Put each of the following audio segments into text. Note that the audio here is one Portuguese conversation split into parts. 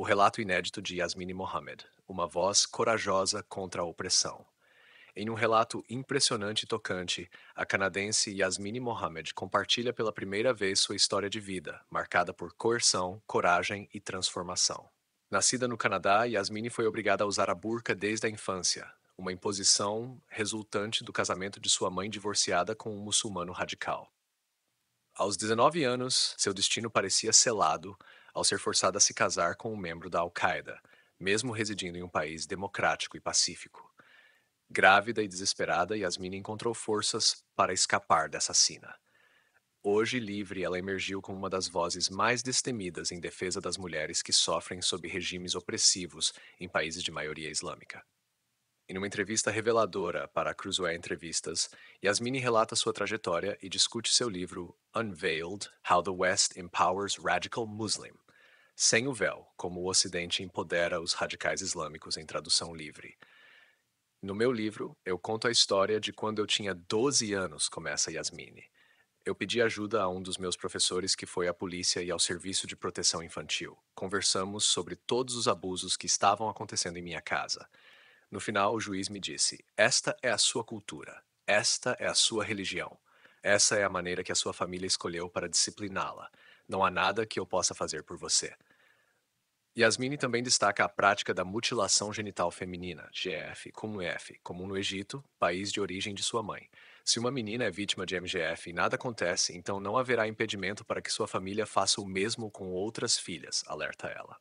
O relato inédito de Yasmine Mohammed, uma voz corajosa contra a opressão. Em um relato impressionante e tocante, a canadense Yasmine Mohammed compartilha pela primeira vez sua história de vida, marcada por coerção, coragem e transformação. Nascida no Canadá, Yasmine foi obrigada a usar a burca desde a infância, uma imposição resultante do casamento de sua mãe divorciada com um muçulmano radical. Aos 19 anos, seu destino parecia selado ao ser forçada a se casar com um membro da Al-Qaeda, mesmo residindo em um país democrático e pacífico. Grávida e desesperada, Yasmina encontrou forças para escapar dessa sina. Hoje livre, ela emergiu como uma das vozes mais destemidas em defesa das mulheres que sofrem sob regimes opressivos em países de maioria islâmica. Em uma entrevista reveladora para a Cruzoé Entrevistas, Yasmini relata sua trajetória e discute seu livro Unveiled: How the West Empowers Radical Muslim, sem o véu, como o Ocidente empodera os radicais islâmicos em tradução livre. No meu livro, eu conto a história de quando eu tinha 12 anos, começa Yasmine. Eu pedi ajuda a um dos meus professores que foi à polícia e ao serviço de proteção infantil. Conversamos sobre todos os abusos que estavam acontecendo em minha casa. No final, o juiz me disse: Esta é a sua cultura, esta é a sua religião, essa é a maneira que a sua família escolheu para discipliná-la. Não há nada que eu possa fazer por você. Yasmine também destaca a prática da mutilação genital feminina, GF, como F, comum no Egito, país de origem de sua mãe. Se uma menina é vítima de MGF e nada acontece, então não haverá impedimento para que sua família faça o mesmo com outras filhas, alerta ela.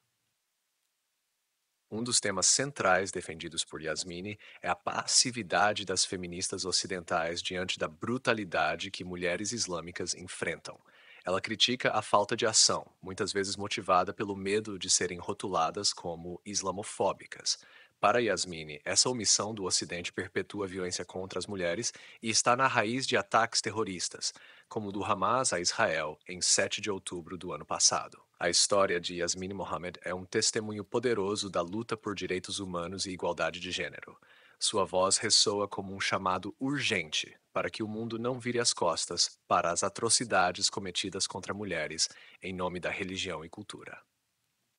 Um dos temas centrais defendidos por Yasmine é a passividade das feministas ocidentais diante da brutalidade que mulheres islâmicas enfrentam. Ela critica a falta de ação, muitas vezes motivada pelo medo de serem rotuladas como islamofóbicas. Para Yasmine, essa omissão do Ocidente perpetua a violência contra as mulheres e está na raiz de ataques terroristas, como o do Hamas a Israel em 7 de outubro do ano passado. A história de Yasmine Mohammed é um testemunho poderoso da luta por direitos humanos e igualdade de gênero. Sua voz ressoa como um chamado urgente para que o mundo não vire as costas para as atrocidades cometidas contra mulheres em nome da religião e cultura.